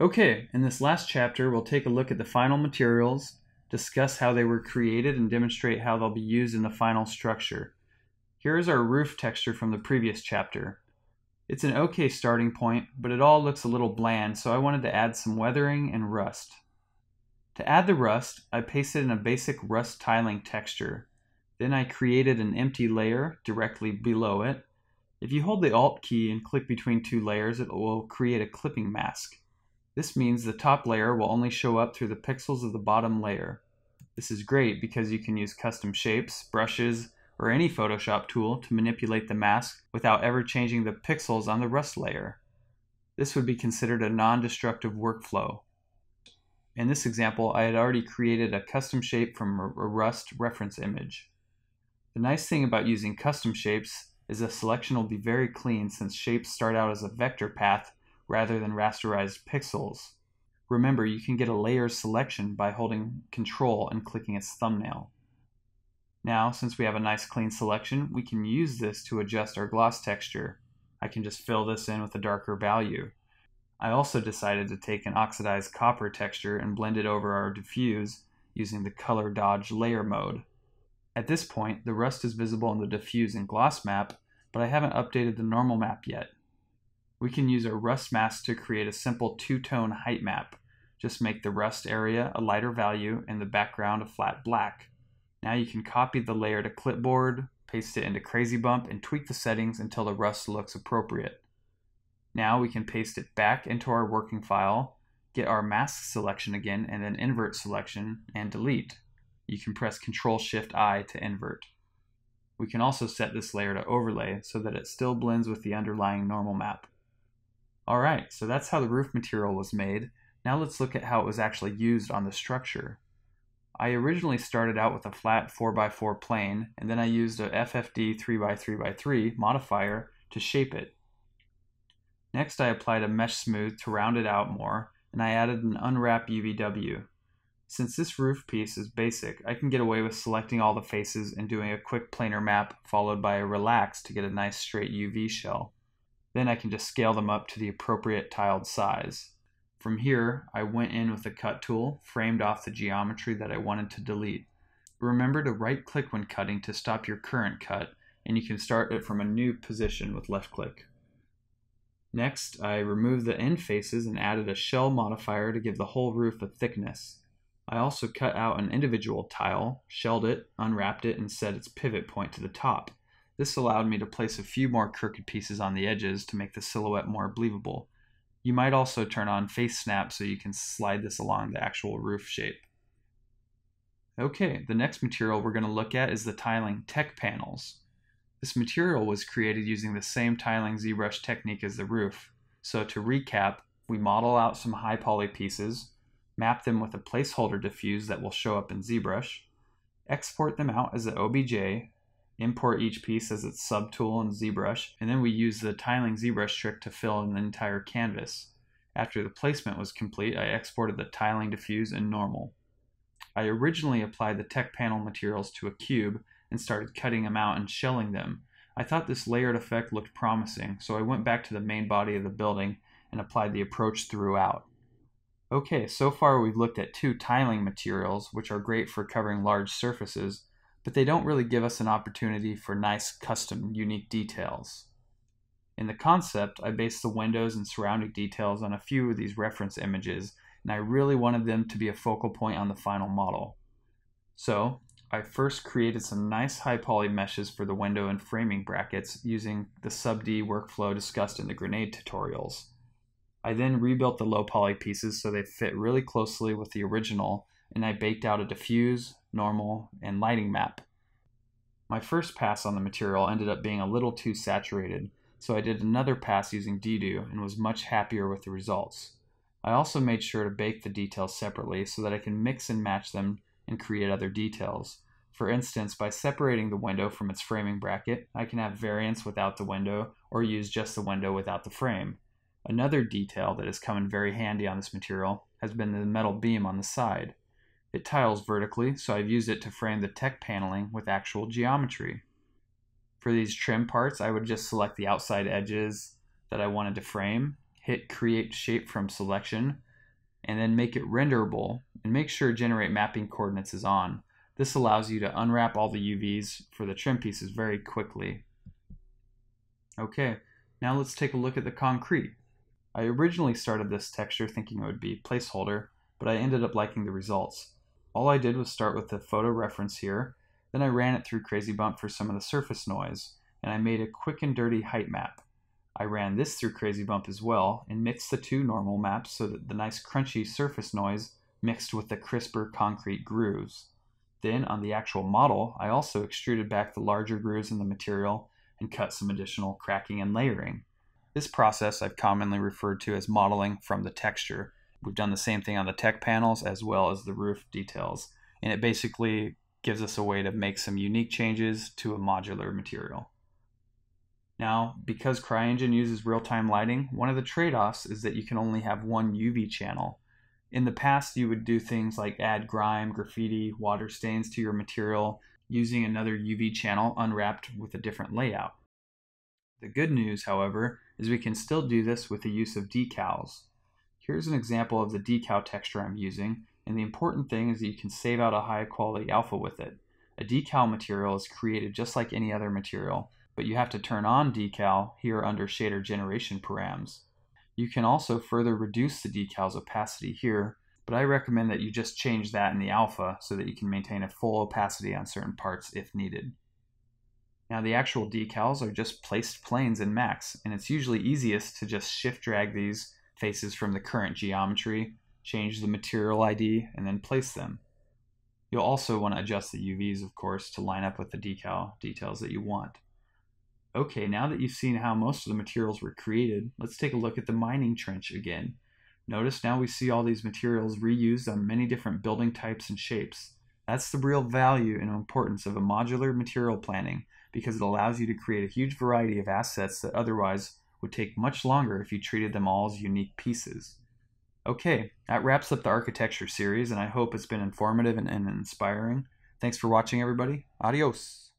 Okay, in this last chapter, we'll take a look at the final materials, discuss how they were created, and demonstrate how they'll be used in the final structure. Here is our roof texture from the previous chapter. It's an okay starting point, but it all looks a little bland, so I wanted to add some weathering and rust. To add the rust, I pasted in a basic rust tiling texture. Then I created an empty layer directly below it. If you hold the Alt key and click between two layers, it will create a clipping mask. This means the top layer will only show up through the pixels of the bottom layer. This is great because you can use custom shapes, brushes, or any Photoshop tool to manipulate the mask without ever changing the pixels on the rust layer. This would be considered a non-destructive workflow. In this example, I had already created a custom shape from a rust reference image. The nice thing about using custom shapes is the selection will be very clean since shapes start out as a vector path rather than rasterized pixels. Remember, you can get a layer selection by holding Control and clicking its thumbnail. Now, since we have a nice clean selection, we can use this to adjust our gloss texture. I can just fill this in with a darker value. I also decided to take an oxidized copper texture and blend it over our diffuse using the color dodge layer mode. At this point, the rust is visible in the diffuse and gloss map, but I haven't updated the normal map yet we can use a rust mask to create a simple two-tone height map. Just make the rust area a lighter value and the background a flat black. Now you can copy the layer to clipboard, paste it into Crazy Bump, and tweak the settings until the rust looks appropriate. Now we can paste it back into our working file, get our mask selection again, and then invert selection and delete. You can press Ctrl Shift I to invert. We can also set this layer to overlay so that it still blends with the underlying normal map. Alright, so that's how the roof material was made. Now let's look at how it was actually used on the structure. I originally started out with a flat 4x4 plane, and then I used a FFD 3x3x3 modifier to shape it. Next I applied a mesh smooth to round it out more, and I added an unwrap UVW. Since this roof piece is basic, I can get away with selecting all the faces and doing a quick planar map followed by a relax to get a nice straight UV shell. Then I can just scale them up to the appropriate tiled size. From here, I went in with the cut tool, framed off the geometry that I wanted to delete. Remember to right click when cutting to stop your current cut, and you can start it from a new position with left click. Next, I removed the end faces and added a shell modifier to give the whole roof a thickness. I also cut out an individual tile, shelled it, unwrapped it, and set its pivot point to the top. This allowed me to place a few more crooked pieces on the edges to make the silhouette more believable. You might also turn on face snap so you can slide this along the actual roof shape. Okay, the next material we're going to look at is the tiling tech panels. This material was created using the same tiling ZBrush technique as the roof. So to recap, we model out some high poly pieces, map them with a placeholder diffuse that will show up in ZBrush, export them out as an OBJ, import each piece as its subtool in ZBrush, and then we use the tiling ZBrush trick to fill an entire canvas. After the placement was complete, I exported the tiling diffuse in normal. I originally applied the tech panel materials to a cube and started cutting them out and shelling them. I thought this layered effect looked promising, so I went back to the main body of the building and applied the approach throughout. Okay, so far we've looked at two tiling materials, which are great for covering large surfaces, but they don't really give us an opportunity for nice, custom, unique details. In the concept, I based the windows and surrounding details on a few of these reference images, and I really wanted them to be a focal point on the final model. So, I first created some nice high poly meshes for the window and framing brackets using the sub-D workflow discussed in the grenade tutorials. I then rebuilt the low poly pieces so they fit really closely with the original, and I baked out a diffuse, normal, and lighting map. My first pass on the material ended up being a little too saturated, so I did another pass using dDo and was much happier with the results. I also made sure to bake the details separately so that I can mix and match them and create other details. For instance, by separating the window from its framing bracket, I can have variants without the window or use just the window without the frame. Another detail that has come in very handy on this material has been the metal beam on the side. It tiles vertically, so I've used it to frame the tech paneling with actual geometry. For these trim parts, I would just select the outside edges that I wanted to frame, hit create shape from selection, and then make it renderable and make sure generate mapping coordinates is on. This allows you to unwrap all the UVs for the trim pieces very quickly. Okay, now let's take a look at the concrete. I originally started this texture thinking it would be placeholder, but I ended up liking the results. All I did was start with the photo reference here, then I ran it through Crazy Bump for some of the surface noise, and I made a quick and dirty height map. I ran this through Crazy Bump as well and mixed the two normal maps so that the nice crunchy surface noise mixed with the crisper concrete grooves. Then on the actual model, I also extruded back the larger grooves in the material and cut some additional cracking and layering. This process I've commonly referred to as modeling from the texture. We've done the same thing on the tech panels as well as the roof details, and it basically gives us a way to make some unique changes to a modular material. Now, because CryEngine uses real-time lighting, one of the trade-offs is that you can only have one UV channel. In the past, you would do things like add grime, graffiti, water stains to your material using another UV channel unwrapped with a different layout. The good news, however, is we can still do this with the use of decals. Here's an example of the decal texture I'm using, and the important thing is that you can save out a high quality alpha with it. A decal material is created just like any other material, but you have to turn on decal here under shader generation params. You can also further reduce the decal's opacity here, but I recommend that you just change that in the alpha so that you can maintain a full opacity on certain parts if needed. Now the actual decals are just placed planes in max, and it's usually easiest to just shift drag these faces from the current geometry, change the material ID, and then place them. You'll also want to adjust the UVs, of course, to line up with the decal details that you want. Okay, now that you've seen how most of the materials were created, let's take a look at the mining trench again. Notice now we see all these materials reused on many different building types and shapes. That's the real value and importance of a modular material planning because it allows you to create a huge variety of assets that otherwise would take much longer if you treated them all as unique pieces. Okay, that wraps up the architecture series, and I hope it's been informative and, and inspiring. Thanks for watching, everybody. Adios.